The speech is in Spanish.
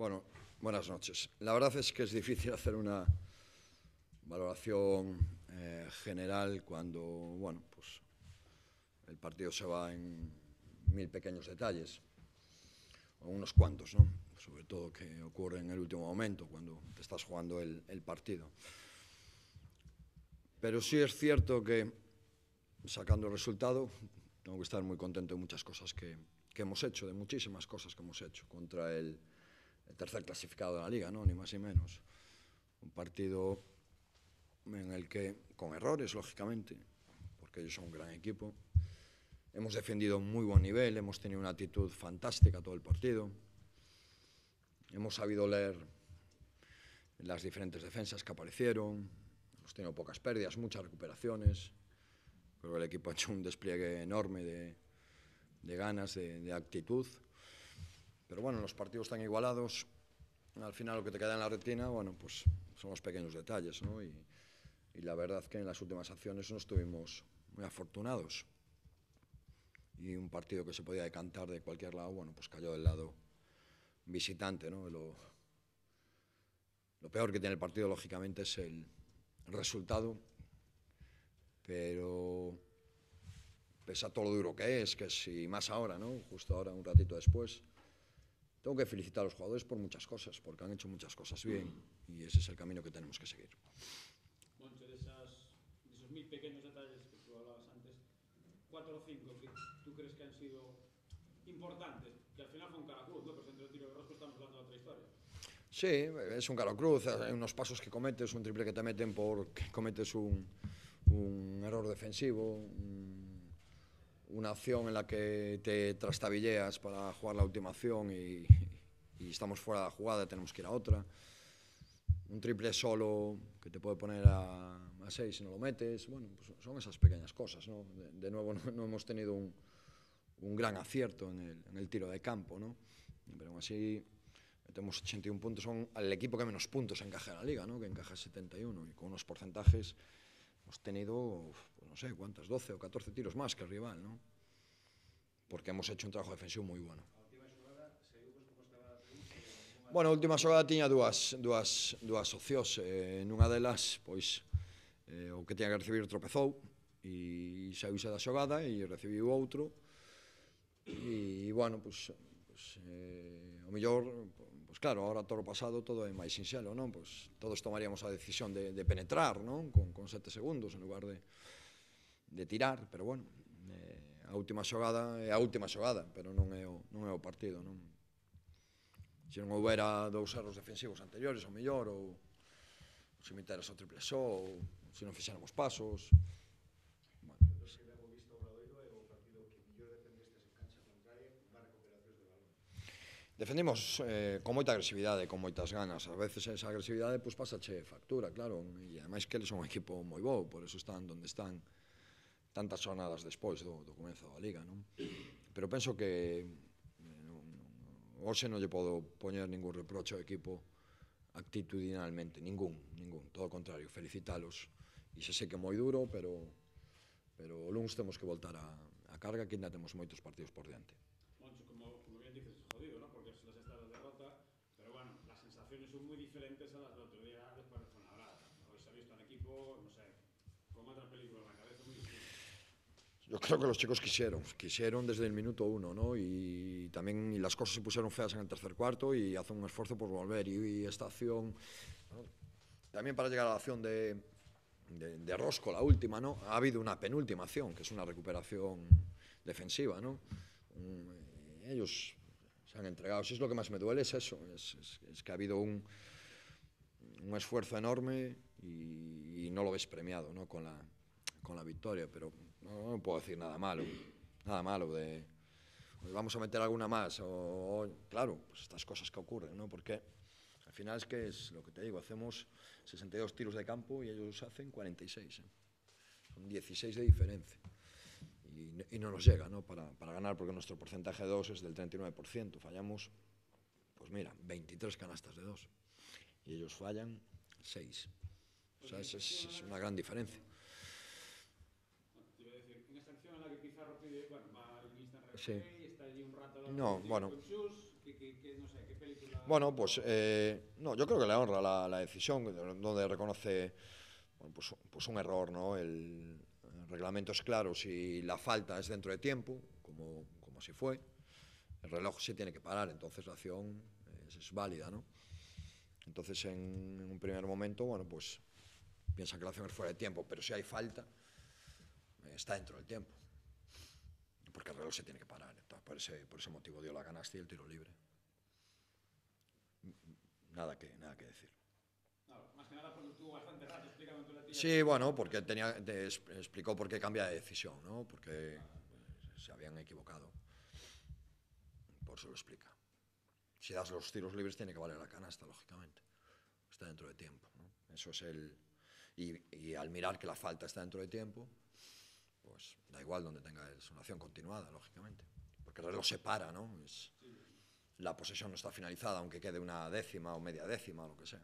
Bueno, buenas noches. La verdad es que es difícil hacer una valoración eh, general cuando, bueno, pues el partido se va en mil pequeños detalles, o unos cuantos, ¿no? Sobre todo que ocurre en el último momento, cuando te estás jugando el, partido. Pero sí es cierto que, sacando el resultado, tengo que estar muy contento de muchas cosas que, que hemos hecho, de muchísimas cosas que hemos hecho contra el, el tercer clasificado de la liga, ¿no? ni más ni menos. Un partido en el que, con errores, lógicamente, porque ellos son un gran equipo, hemos defendido muy buen nivel, hemos tenido una actitud fantástica todo el partido, hemos sabido leer las diferentes defensas que aparecieron, hemos tenido pocas pérdidas, muchas recuperaciones, creo el equipo ha hecho un despliegue enorme de, ganas, de actitud, pero bueno, los partidos están igualados, al final lo que te queda en la retina, bueno, pues son los pequeños detalles, ¿no? Y, y la verdad que en las últimas acciones no estuvimos muy afortunados. Y un partido que se podía decantar de cualquier lado, bueno, pues cayó del lado visitante, ¿no? Lo, lo peor que tiene el partido, lógicamente, es el resultado, pero pese a todo lo duro que es, que si más ahora, ¿no? Justo ahora, un ratito después, tengo que felicitar a los jugadores por muchas cosas, porque han hecho muchas cosas bien, y ese es el camino que tenemos que seguir. mil pequeños detalles que tú hablabas antes, cuatro o cinco que tú crees que han sido importantes, que al final fue un cara cruz, ¿no? Pues entre el tiro de rosco estamos hablando de otra historia. Sí, es un caro cruz, hay unos pasos que cometes, un triple que te meten porque cometes un, un error defensivo, un, una acción en la que te trastabilleas para jugar la última acción y, y, estamos fuera de la jugada, tenemos que ir a otra. Un triple solo que te puede poner a, a seis si no lo metes. Bueno, pues son esas pequeñas cosas. ¿no? De, de nuevo, no, no, hemos tenido un, un gran acierto en el, en el, tiro de campo. ¿no? Pero aún así, tenemos 81 puntos. Son el equipo que menos puntos encaja en la liga, ¿no? que encaja 71 y con unos porcentajes hemos tenido, pues no sé cuántas, 12 o 14 tiros más que el rival, ¿no? Porque hemos hecho un trabajo defensivo muy bueno. Bueno, a última xogada tiña dúas, dúas, dúas opcións eh, Nunha delas, pois eh, O que tiña que recibir tropezou E saíuse da xogada E recibiu outro E, bueno, pois, pois eh, O mellor Pois claro, ahora toro pasado todo é máis sinxelo, non? Pois todos tomaríamos a decisión de, de penetrar, non? Con, con sete segundos en lugar de, de tirar, pero bueno, eh, a última xogada é eh, a última xogada, pero non é o, non é o partido, non? Se non houbera dous erros defensivos anteriores, ou mellor, ou, ou se meteras o triple só, ou se non fixáramos pasos, defendimos eh, con moita agresividade, con moitas ganas. A veces esa agresividade pois pues, pasache factura, claro, e ademais que eles son un equipo moi bo, por eso están onde están tantas jornadas despois do, do comezo da liga, non? Pero penso que eh, non, hoxe non lle podo poñer ningún reproche ao equipo actitudinalmente, ningún, ningún, todo o contrario, felicitalos. E xa sei que é moi duro, pero pero o luns temos que voltar a, a carga que ainda temos moitos partidos por diante. diferentes a las del otro día de Corazón Hoy se ha visto un equipo, no sé, con otra película en na cabeza muy distintas. Yo creo que los chicos quisieron, quisieron desde el minuto uno, ¿no? Y también y las cosas se pusieron feas en el tercer cuarto y hacen un esfuerzo por volver. Y, y esta acción, ¿no? también para llegar a la acción de, de, de, Rosco, la última, ¿no? Ha habido una penúltima acción, que es una recuperación defensiva, ¿no? Un, ellos se han entregado. Si es lo que más me duele, es eso, es, es, es que ha habido un un esfuerzo enorme y, y, no lo ves premiado ¿no? con, la, con la victoria, pero no, no, puedo decir nada malo, nada malo de vamos a meter alguna más, o, o, claro, pues estas cosas que ocurren, ¿no? Porque al final es que es lo que te digo, hacemos 62 tiros de campo y ellos hacen 46, ¿eh? son 16 de diferencia. Y, y no nos llega ¿no? Para, para ganar, porque nuestro porcentaje de dos es del 39%. Fallamos, pues mira, 23 canastas de dos. Y ellos fallan 6. O sea, es, es, es una gran diferencia. Sí. no, bueno. Bueno, pues eh, no, yo creo que le honra la, la decisión, donde reconoce bueno, pues, pues un error, ¿no? El, el reglamento es claro, si la falta es dentro de tiempo, como, como así fue, el reloj se tiene que parar, entonces la acción es, es válida, ¿no? Entonces en, un primer momento, bueno, pues piensan que la acción es fuera de tiempo, pero si hay falta, está dentro del tiempo. Porque el reloj se tiene que parar. Entonces, por, ese, por ese motivo dio la canasta y el tiro libre. Nada que, nada que decir. No, más que nada porque tuvo bastante rato explicando tú la tía. Sí, bueno, porque tenía, te explicó por qué cambia de decisión, ¿no? Porque eh, se habían equivocado. Por eso lo explica. Si das los tiros libres tiene que valer la canasta, lógicamente. Está dentro de tiempo. Eso es el... Y, al mirar que la falta está dentro de tiempo, pues da igual donde tenga es una acción continuada, lógicamente. Porque el reloj se para, ¿no? Es, la posesión no está finalizada, aunque quede una décima o media décima o lo que sea.